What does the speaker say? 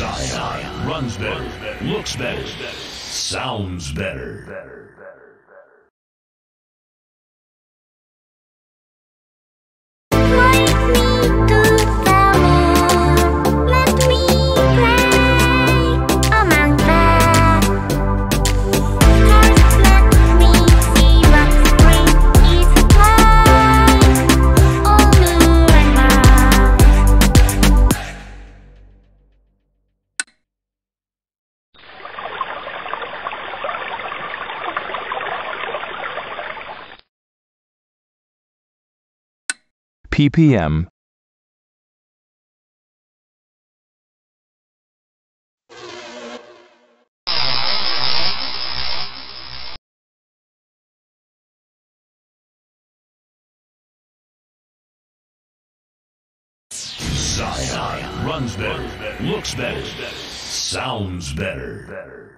Zion runs better, looks better, sounds better. Take ppm Zion runs better, looks better, sounds better.